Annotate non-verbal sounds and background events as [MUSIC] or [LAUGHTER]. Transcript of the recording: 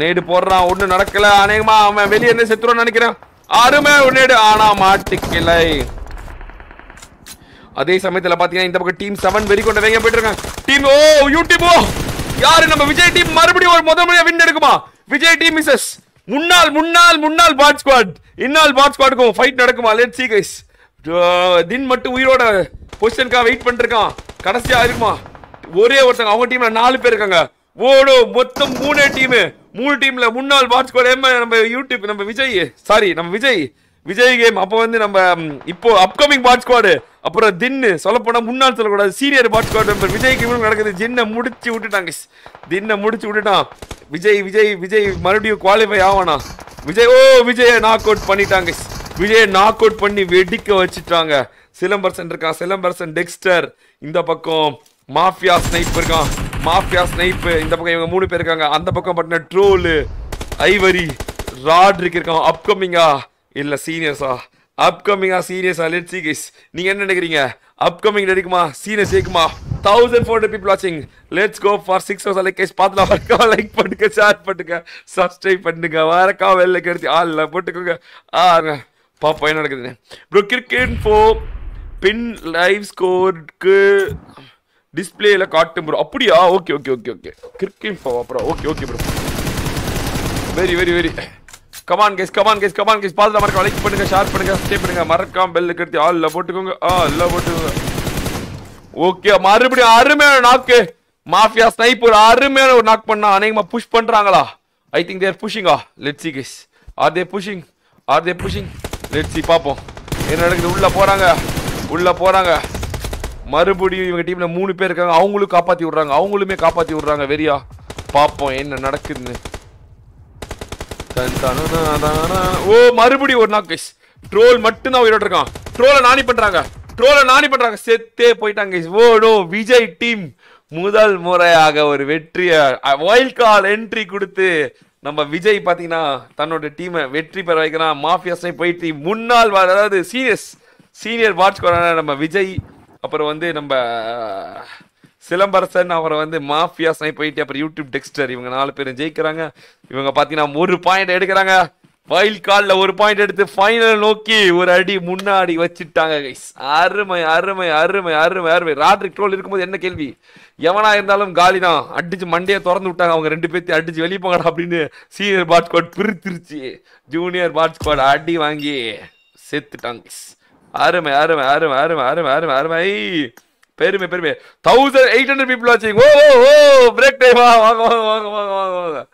நேடு போடுறான் ஒண்ணு நடக்கல. அநேகமா அவன் வெளியே என்ன செத்துருவான்னு நினைக்கிறேன். அருமை ஒரு நேடு ஆனா மாட்டிக்கலை. அதே சமயத்துல பாத்தீங்கன்னா இந்த பக்கம் டீம் செவன் வெறி கொண்டு வேங்க போயிட்டு இருக்காங்க. டீம் ஓ யூடியூப் ஓ. யாரு நம்ம விஜய் டீம் மறுபடியும் ஒரு முதல் முறையா வின் எடுக்குமா? விஜய் டீம் மிஸ்ஸஸ் முன்னாள் முன்னாள் முன்னாள் பாட் ஸ்குவாட் இந்நாள் பாட் ஸ்குவாடுக்கும் ஃபைட் நடக்குமா? லெட் சி கைஸ் தின் மட்டும் உயிரோட பொசிஷனுக்காக வெயிட் பண்ணிருக்கான் கடைசியா இருக்குமா ஒரே ஒருத்தங்க அவங்க டீம்ல நாலு பேர் இருக்காங்க. ஓடோ மொத்தம் மூணே டீமு மூணு டீம்ல முன்னாள் பாட் ஸ்குவாட் நம்ம யூடியூப் நம்ம விஜய் சாரி நம்ம விஜய் விஜய் கேம் அப்போ வந்து நம்ம இப்போ அப்கமிங் பாட் ஸ்குவாடு அப்புறம் தின்னு சொல்லப்போனால் முன்னாள் சொல்லக்கூடாது senior bot squad member Vijay game நடக்குது ஜின்னை முடிச்சு விட்டுட்டாங்க தின்னை முடிச்சு விட்டுட்டான். விஜய் விஜய் விஜய் மறுபடியும் குவாலிஃபை ஆவானா? விஜய் ஓ விஜயை நாக் அவுட் பண்ணிட்டாங்க விஜயை நாக் அவுட் பண்ணி வெடிக்க வச்சுட்டாங்க. சிலம்பரசன் இருக்கான் சிலம்பரசன் டெக்ஸ்டர் இந்த பக்கம் மாஃபியா ஸ்னைப் இருக்கான். மாஃபியா ஸ்னைப்பு இந்த பக்கம் இவங்க மூணு பேர் இருக்காங்க. அந்த பக்கம் பார்த்தீங்கன்னா ட்ரோலு ஐவரி ராட்ரிக் இருக்கான் அப்கமிங்கா இல்லை சீனியர்ஸா அப்கமிங்கா சீனியர்ஸா லெட் சி கைஸ் நீங்கள் என்ன நினைக்கிறீங்க? அப்கமிங் எடுக்குமா சீனியர்ஸ் ஜெயிக்குமா தௌசண்ட் ஃபோர் பீப்புள் வாட்சிங் let's go for six hours like guys பார்த்துலாம் வரக்கா லைக் [LAUGHS] பண்ணுங்க ஷேர் பண்ணுங்க. சப்ஸ்கிரைப் பண்ணுங்க. வரக்கா வெளில கெடுத்து ஆளில் போட்டுக்கோங்க. ஆ பாப்பா என்ன நடக்குதுன்னு. ப்ரோ கிரிக்கெட் ஃபோ பின் லைவ் ஸ்கோருக்கு டிஸ்பிளேல காட்டும் ப்ரோ அப்படியா? Okay okay okay okay cricket ஃபோ அப்புறம். Okay okay bro very very very come on guys come on guys come on guys பார்த்து மறக்காம லைக் பண்ணுங்க ஷேர் பண்ணுங்க ஸ்டே பண்ணுங்க. மறக்காம பெல் கட்டி ஆல்ல போட்டுக்கோங்க. ஆ போட்டுக்கோங்க. ஓகே மறுபடியும் அருமையான நாக்கு மாஃபியா ஸ்னைப்பர் அருமையான ஒரு நாக் பண்ணா அநேகமா புஷ் பண்றாங்களா? I think there புஷிங்கா let see guys are they pushing are they pushing let see பாப்போம் என்ன நடக்குது? உள்ள போறாங்க. உள்ள போறாங்க. மறுபடியும் இவங்க டீம்ல மூணு பேர் இருக்காங்க. அவங்களும் காப்பாத்தி விடுறாங்க. அவங்களுமே காப்பாத்தி விடுறாங்க. வெறியா. பாப்போம் என்ன நடக்குதுன்னு. தன் ஓ மறுபடியும் ஒரு நாள் கைஸ் ட்ரோல் மட்டும் தான் உயிரோட இருக்கான். ட்ரோலை நாணி பண்றாங்க. ட்ரோலை நாணி பண்றாங்க. செத்தே போயிட்டாங்க guys oh no Vijay team முதல் முறையாக ஒரு வெற்றிய வைல்ட் கால் என்ட்ரி கொடுத்து நம்ம விஜய் பாத்தீங்கன்னா தன்னோட டீமை வெற்றி பெற வைக்கிறான். மாஃபியாஸ்னை போயிட்டு முன்னாள் அதாவது சீனியர்ஸ் சீனியர் வாட்ச் நம்ம விஜய் அப்புறம் வந்து நம்ம சிலம்பரசன் அவரை வந்து மாஃபியா ஸ்னைப் போயிட்டு அப்புறம் யூடியூப் டெக்ஸ்டர் இவங்க நாலு பேரும் ஜெயிக்கிறாங்க. இவங்க பார்த்தீங்கன்னா ஒரு பாயிண்ட் எடுக்கிறாங்க. வைல்ட் கார்டில் ஒரு பாயிண்ட் எடுத்து ஃபைனல் நோக்கி ஒரு அடி முன்னாடி வச்சுட்டாங்க கைஸ் அருமை அருமை அருமை அருமை அருமை. ராட்ரிக் ட்ரோல் இருக்கும்போது என்ன கேள்வி? எவனா இருந்தாலும் காலி தான் அடிச்சு மண்டையை திறந்து விட்டாங்க. அவங்க ரெண்டு பேர்த்தையும் அடிச்சு வெளியே போங்கடா அப்படின்னு சீனியர் பாட் ஸ்குவாட் பிரித்திருச்சு. ஜூனியர் பாட் ஸ்குவாட் அடி வாங்கி செத்துட்டாங்க. அருமை அருமை அருமை அருமை அருமை அருமை அருமை. பெருமை பெருமை. தௌசண்ட் எயிட் ஹண்ட்ரட் பீப்புள் வாட்சிங் ஓ ஓ பிரேக் டைம் வாங்க வாங்க வாங்க வாங்க வாங்க வாங்க.